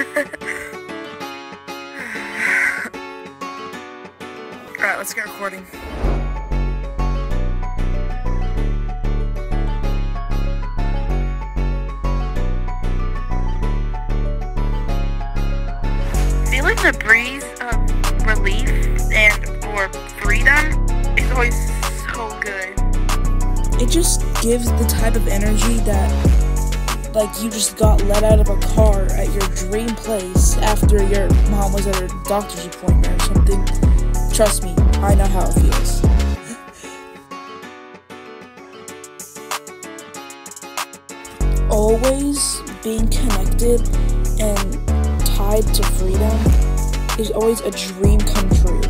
Alright, let's get recording. Feeling the breeze of relief and or freedom is always so good. It just gives the type of energy that like you just got let out of a car at your dream place after your mom was at her doctor's appointment or something. Trust me, I know how it feels. Always being connected and tied to freedom is always a dream come true.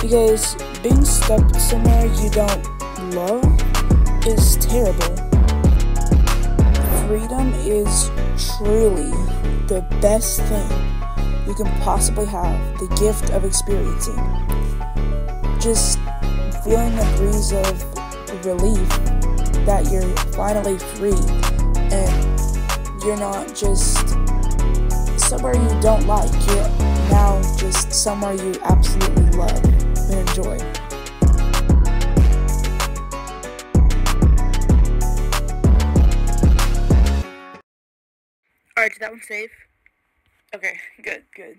Because being stuck somewhere you don't love is terrible. Freedom is truly the best thing you can possibly have the gift of experiencing. Just feeling the breeze of relief that you're finally free and you're not just somewhere you don't like, you're now just somewhere you absolutely love and enjoy. Alright, that one save? Okay, good, good.